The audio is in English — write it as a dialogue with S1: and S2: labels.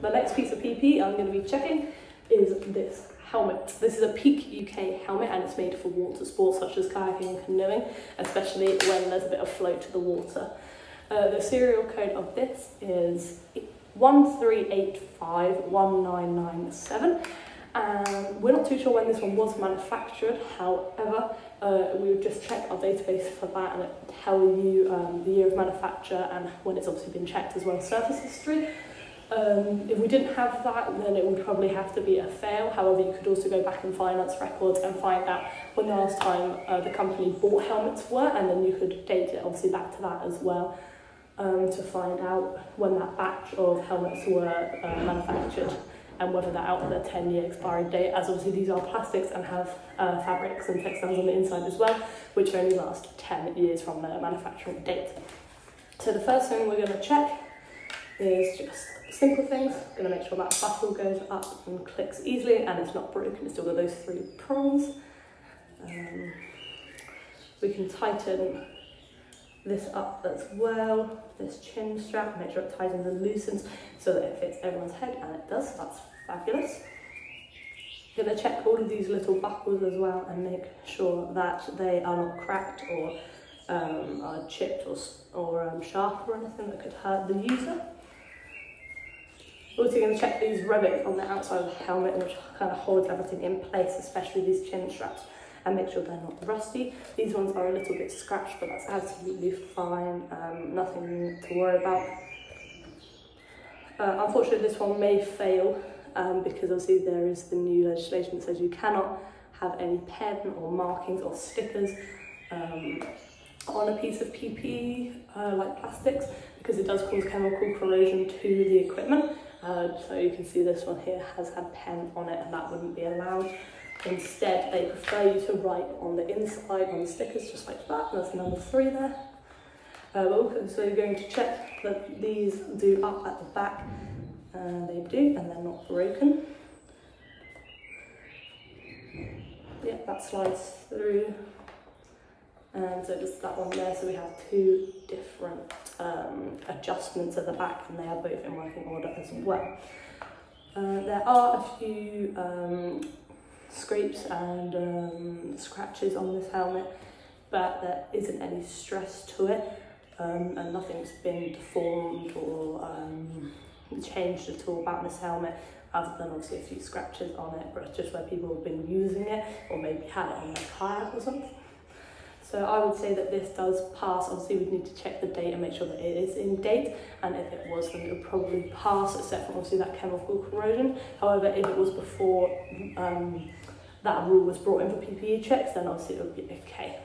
S1: The next piece of PPE I'm going to be checking is this helmet. This is a Peak UK helmet and it's made for water sports such as kayaking and canoeing, especially when there's a bit of flow to the water. Uh, the serial code of this is 13851997 and we're not too sure when this one was manufactured, however, uh, we would just check our database for that and it tell you um, the year of manufacture and when it's obviously been checked as well, as surface history. Um, if we didn't have that, then it would probably have to be a fail. However, you could also go back in finance records and find out when the last time uh, the company bought helmets were, and then you could date it obviously back to that as well um, to find out when that batch of helmets were uh, manufactured and whether they're out their 10 year expiry date, as obviously these are plastics and have uh, fabrics and textiles on the inside as well, which only last 10 years from their manufacturing date. So the first thing we're going to check is just simple things. I'm Going to make sure that buckle goes up and clicks easily and it's not broken. It's still got those three prongs. Um, we can tighten this up as well, this chin strap, make sure it tightens and loosens so that it fits everyone's head, and it does, that's fabulous. Gonna check all of these little buckles as well and make sure that they are not cracked or um, are chipped or, or um, sharp or anything that could hurt the user. Also going to check these rivets on the outside of the helmet which kind of holds everything in place, especially these chin straps and make sure they're not rusty. These ones are a little bit scratched, but that's absolutely fine, um, nothing to worry about. Uh, unfortunately, this one may fail um, because obviously there is the new legislation that says you cannot have any pen or markings or stickers um, on a piece of PPE uh, like plastics because it does cause chemical corrosion to the equipment. Uh, so you can see this one here has had pen on it and that wouldn't be allowed. Instead, they prefer you to write on the inside on the stickers, just like that. That's number three there. Uh, okay, so you're going to check that these do up at the back, and they do, and they're not broken. Yeah, that slides through. And so just that one there, so we have two different um, adjustments at the back, and they are both in working order as well. Uh, there are a few um, scrapes and um, scratches on this helmet, but there isn't any stress to it um, and nothing's been deformed or um, changed at all about this helmet other than obviously a few scratches on it, but just where people have been using it or maybe had it on their kayak or something. So I would say that this does pass. Obviously, we'd need to check the date and make sure that it is in date. And if it was, then it would probably pass, except for obviously that chemical corrosion. However, if it was before um, that rule was brought in for PPE checks, then obviously it would be okay.